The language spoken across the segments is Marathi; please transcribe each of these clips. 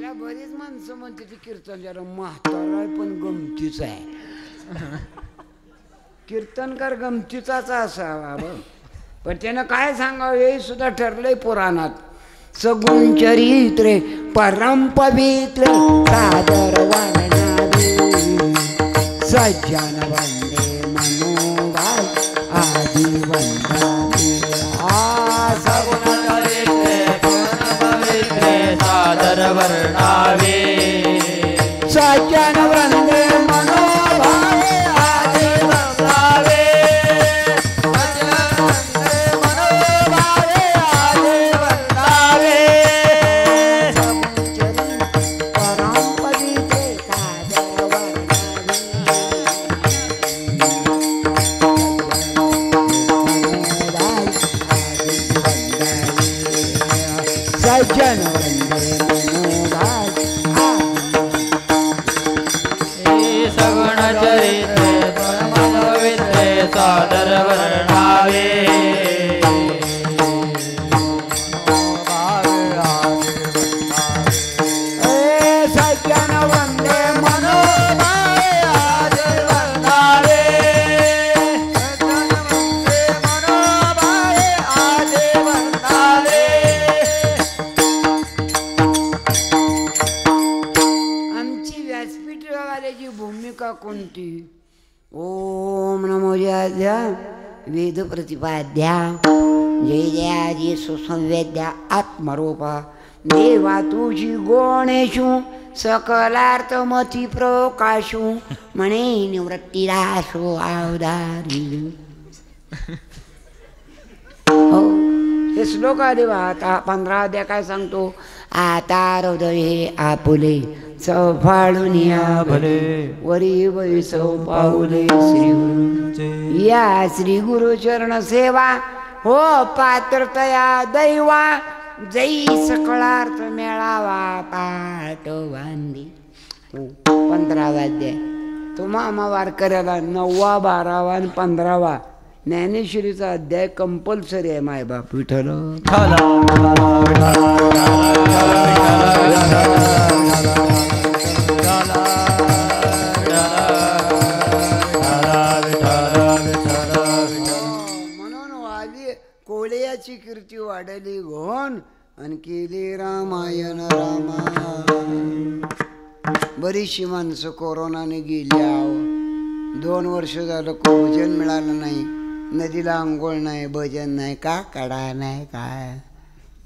मला बरीच माणसं म्हणते ती कीर्तन जरा म्हातारा आहे पण गमतीच आहे. कीर्तनकार गमतीचाच असावा बघ. पण त्यानं काय सांगावं हे सुद्धा ठरलंय पुराणात. सगुण चरित्रे परम पवित्र सादर वर्णावे सज्जन वर्णावे भूमिका कोणती? ओम नमो जयाद्या वेद प्रतिपाद्या जय जयाजी सुसंवेद्या आत्मरूपा. देवा तुझी गोणेशू सकलार्थ मती प्रकाशू म्हणे निवृत्तीरासो अवधारी हो. हे श्लोक देवा आता पंधरा अध्याय काय सांगतो? आता हृदय हे आपुले चौफाळून या भले. वरी वैसव पाहुले श्री गुरु या श्री गुरु चरण सेवा हो पात्रतया दैवा. जै सकळार्थ मेळावा पाठ बांधी पंधरावा अध्याय. तो मामा वारकऱ्याला नववा बारावा आणि पंधरावा. ज्ञानेश्वरीचा अध्याय कंपल्सरी आहे मायबाप विठ्ठल. म्हणून वाली कोळ्याची कीर्ती वाढली घोण आणि केली रामायण रामा बरीचशी माणसं कोरोनाने गेली आहो. दोन वर्ष झालं कोजन मिळालं नाही. नदीला आंघोळ नाही भजन नाही का काढा नाही काय?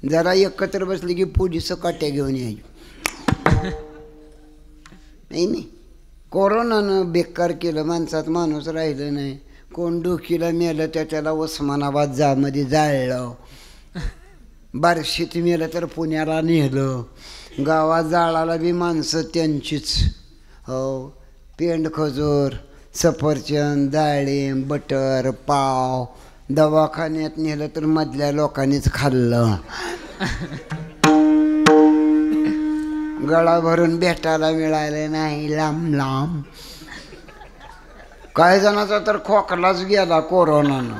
जरा एकत्र बसले की पोलीस काट्या घेऊन यायची. नाही नाही. कोरोनानं बेकार केलं माणसात माणूस राहिलं नाही. कोण डोकीला मेलं तर त्याला उस्मानाबाद जामध्ये जाळलं. बार्शीत मेलं तर पुण्याला नेलं. गावात जाळाला बी माणसं त्यांचीच. हो पेंड खजूर सफरचंद डाळिंब बटर पाव दवाखान्यात नेलं तर मधल्या लोकांनीच खाल्लं. गळा भरून भेटायला मिळाले नाही लांब लांब. काही जणाचा तर खोकलाच गेला कोरोनानं.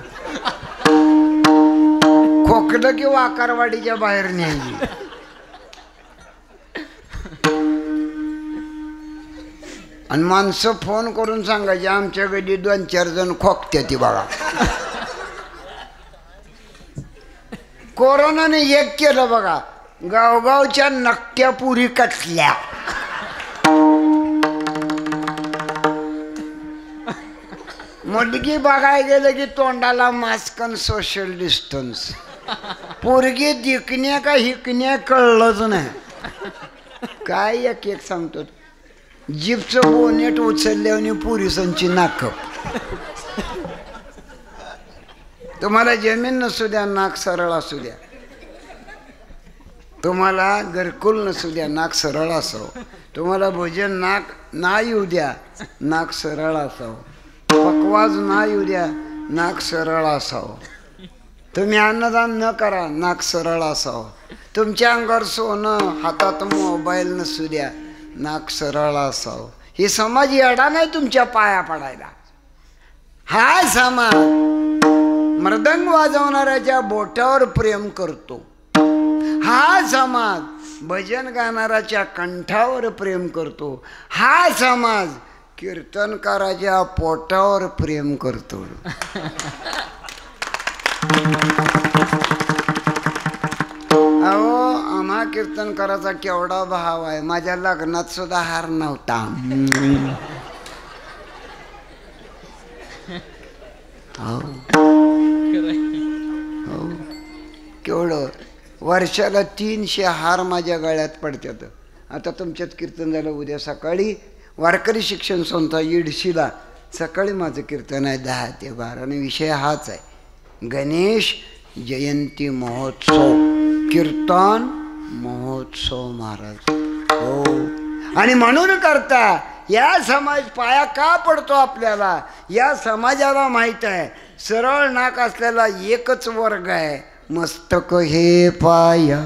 खोकलं की वाकारवाडीच्या बाहेर न्यायची. आणि माणसं फोन करून सांगायचे आमच्या दोन चार जण खोकते ती बघा. कोरोनाने एक केलं बघा गावगावच्या नक्क्या पुरी कटल्या. मुलगी बघायला गेलं की तोंडाला मास्क आणि सोशल डिस्टन्स पोरगी दिकण्या का हिकण्या कळलंच नाही. काय एक एक सांगतो. जीपचं बोनेट उचलल्याने पुरुषांची नाक. तुम्हाला जमीन नसू द्या नाक सरळ असू द्या. तुम्हाला घरकुल नसू द्या नाक सरळ असावं. तुम्हाला भोजन नाक ना येऊ द्या नाक सरळ असावं. पकवाज ना येऊ द्या नाक सरळ असावं. तुम्ही अन्नदान न करा नाक सरळ असावं. तुमच्या अंगावर सोनं हातात मोबाईल नसू द्या. नाक सरळ असावं. हे समाज येडा नाही तुमच्या पाया पडायला. हा समाज मृदंग वाजवणाऱ्याच्या बोटावर प्रेम करतो. हा समाज भजन गाणाऱ्याच्या कंठावर प्रेम करतो. हा समाज कीर्तनकाराच्या पोटावर प्रेम करतो. कीर्तनकाराचा केवढा भाव आहे. माझ्या लग्नात सुद्धा हार नव्हता. हो. हो. केवढं? वर्षाला तीनशे हार माझ्या गळ्यात पडतात. आता तुमच्यात कीर्तन झालं उद्या सकाळी वारकरी शिक्षण संस्था इडशीला सकाळी माझं कीर्तन आहे दहा ते बारा. आणि विषय हाच आहे. गणेश जयंती महोत्सव. कीर्तन महोत्सव महाराज. हो. आणि म्हणून करता या समाज पाया का पडतो आपल्याला? या समाजाला माहीत आहे सरळ नाक असलेला एकच वर्ग आहे मस्तक हे पाया.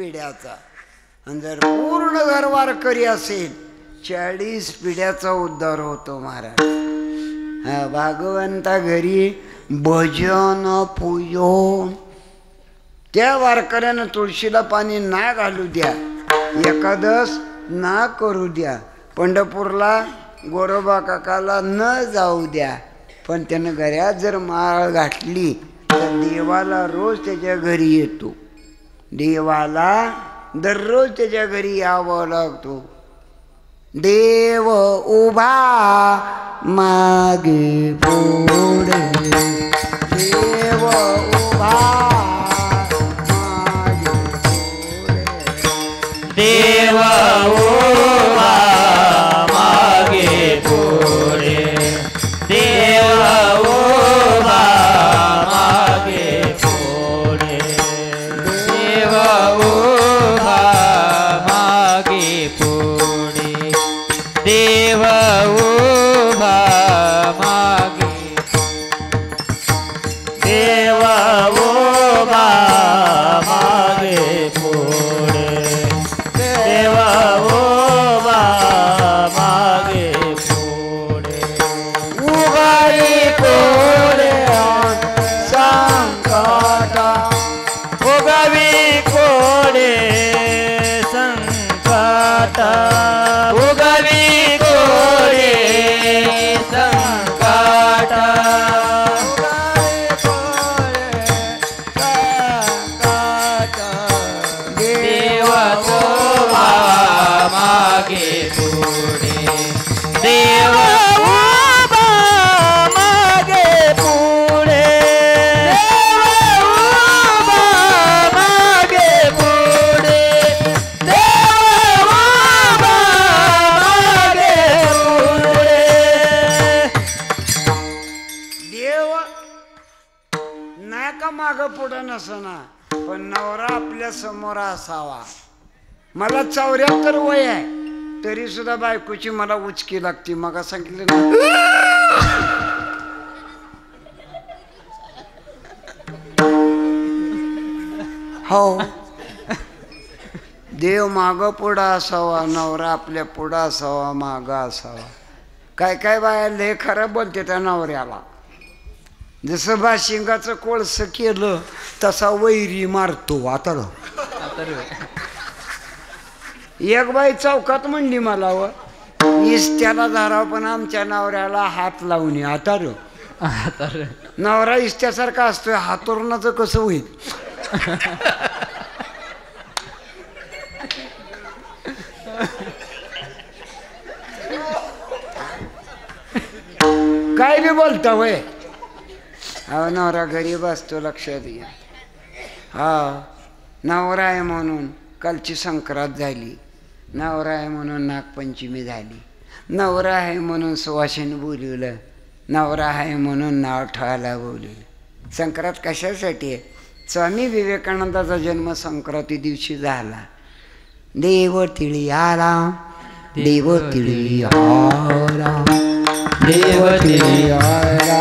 पिढ्याचा. आणि जर पूर्ण घर वारकरी असेल चाळीस पिढ्याचा उद्धार होतो महाराज. भागवंता घरी भजन पूजन त्या वारकऱ्यानं तुळशीला पाणी ना घालू द्या. एकादस ना करू द्या. पंढरपूरला गोरोबा काकाला न जाऊ द्या. पण त्यानं घरात जर माळ घातली तर देवाला रोज त्याच्या घरी येतो. देवाला दररोज त्याच्या घरी यावं लागतो. देव उभा मागे पुढे. देव उभा मागे पुढे. देव मागे पुढे देव उभा मागे पुढे देव उभा मागे पुढे देव उभा मागे पुढे देव नाही का माग पुढं नसना पण नवरा आपल्यासमोर असावा. मला चौऱ्याहत्तर वय आहे. तरी सुद्धा बायकोची मला उचकी लागते मग सांगितलं ना हो. देव माग पुढं असावा नवरा आपल्या पुढं असावा माग असावा. काय काय बाया लय खरं बोलते त्या नवऱ्याला. जसं बाशिंगाचं कोळसं केलं तसा वैरी मारतो आता. एक बाई चौकात म्हणली मला व इस्त्याला धराव पण आमच्या नवऱ्याला हात लावून ये आता रे. नवरा इस्त्यासारखा असतोय हातोरणाचं कसं होईल? काय बी बोलता वय? अहो नवरा गरीब असतो लक्षात घ्या. हा नवरा आहे म्हणून कालची संक्रांत झाली. नवरा आहे म्हणून नागपंचमी झाली. नवरा आहे म्हणून सुवासिनी बोलवलं. नवरा आहे म्हणून नाव ठेवायला बोलवलं. संक्रांत कशासाठी आहे? स्वामी विवेकानंदाचा जन्म संक्रांती दिवशी झाला. देव तिळी आला देव तिळी आला देव तिळी आला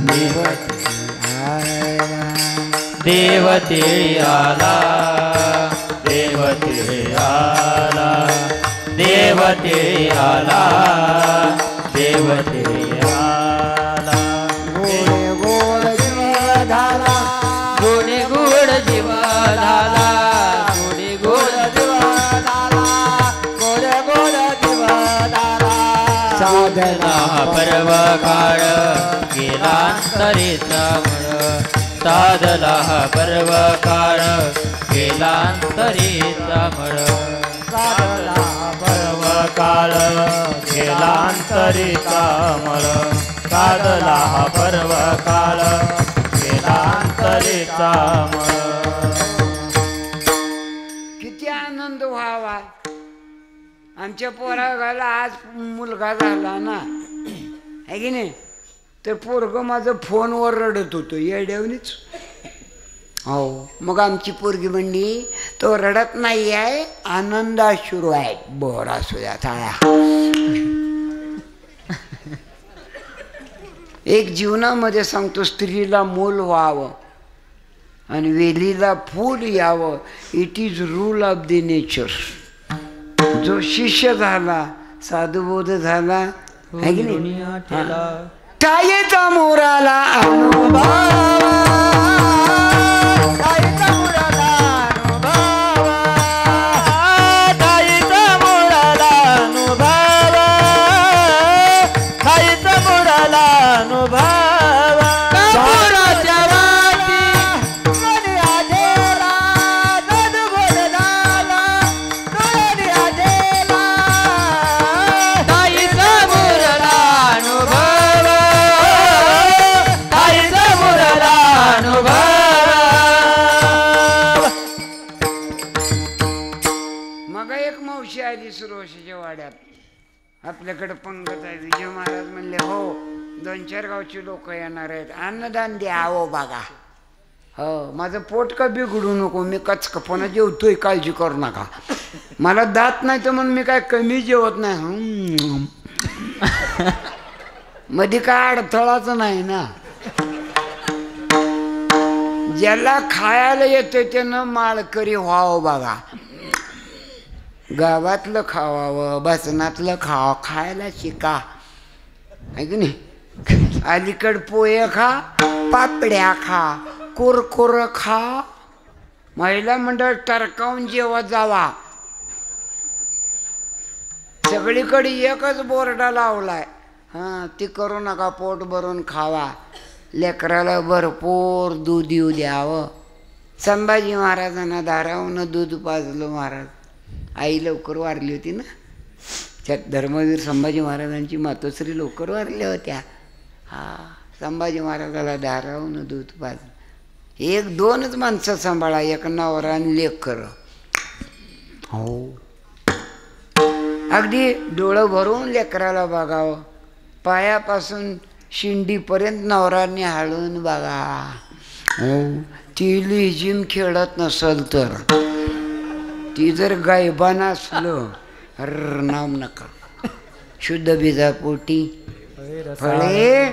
देव तिळी आला देव तिळी आला देव तिळी आला. देवते आला. देवते आला. गोड गोड जीव धाला गोड साधना पर्व काळ केला तरी समर साधला हा पर्व अंतरीचा मळ साधला पर्व काळ गेलांतरीचा मळ साधला हा पर्व काळ गेलांतरीचा मळ किती आनंद व्हावा. आमच्या पोरागाला आज मुलगा झाला ना. आहे की नाही? तर पोरग माझं फोनवर रडत होतं. येड्यावनीच हो मग आमची पोरगी म्हणली तो रडत नाही आहे आनंद सुरू आहे. बरं असू द्या चाळ्या एक जीवनामध्ये सांगतो स्त्रीला मोल व्हावं आणि वेलीला फूल यावं. It is rule of the nature जो शिष्य झाला साधुबोध झाला Calle tamurala Anubaba. मागं एक मावशी आली सुरवशीच्या वाड्यात. आपल्याकडे पंगत आहे. विजय महाराज म्हणले हो दोन चार गावची लोक येणार आहेत. अन्नदान द्या हो बघा हो माझं पोट का बिघडू नको? मी कचकपणा जेवतोय काळजी करू नका. मला दात नाही तर म्हणून मी काय कमी जेवत नाही? मध्ये काय अडथळाच नाही ना. ज्याला खायला येतं त्यानं माळकरी व्हावं बघा गावातलं खावावं बसनातलं खावा खायला शिका. आहे की नाही? अलीकड पोहे खा पापड्या खा कुरकुर खा. महिला मंडळ टरकावून जेव्हा जावा. सगळीकडे एकच बोर्डा लावलाय. हां ती करू नका पोट भरून खावा. लेकराला भरपूर दूध येऊ द्यावं. संभाजी महाराजांना धारावून दूध पाजलं महाराज. आई लवकर वारली होती ना. त्यात धर्मवीर संभाजी महाराजांची मातोश्री लवकर वारल्या होत्या. हा संभाजी महाराजाला धारावून दूध पाज एक दोनच माणसं सांभाळा एक नवरा आणि लेख कर हो. अगदी डोळं भरून लेकराला बघावं. पायापासून शिंडीपर्यंत नवराने हाळून बघा. हो ती लिहिजिम खेळत नसल तर. ती जर गायबान असलं हर नाम नका. शुद्ध बीजापोटी. फळे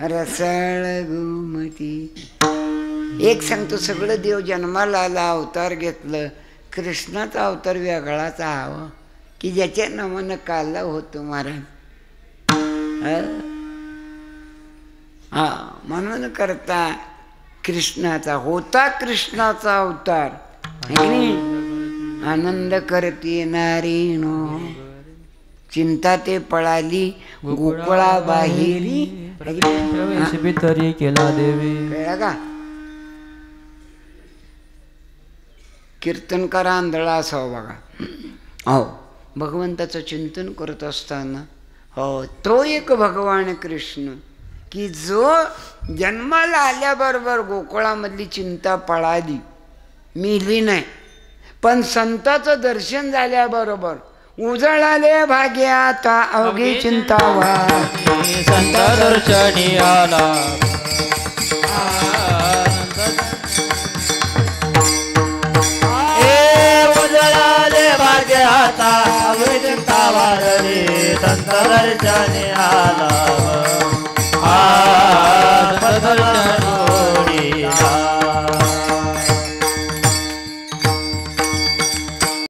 रसाळ गुमती. एक सांगतो सगळं देव जन्माला आला अवतार घेतलं कृष्णाचा अवतार वेगळाच हवा की ज्याच्या नावानं काला होतो महाराज. हा? म्हणून करता कृष्णाचा होता कृष्णाचा अवतार. है आनंद करते नारीण. चिंता ते पळाली गोकुळा बाहेरी. भितरी केला देवी. का कीर्तनकार आंधळा असावा बघा. हो भगवंताचं चिंतन करत असताना हो तो एक भगवान कृष्ण की जो जन्माला आल्याबरोबर गोकुळामधली चिंता पळाली. मिली नाही पण संताचं दर्शन झाल्याबरोबर उजळाले भाग्याता अवघी चिंता वा संत दर्शनी आला. ए उजळाले भाग्य आता अवचिंता वारली संत दर्शनी आला.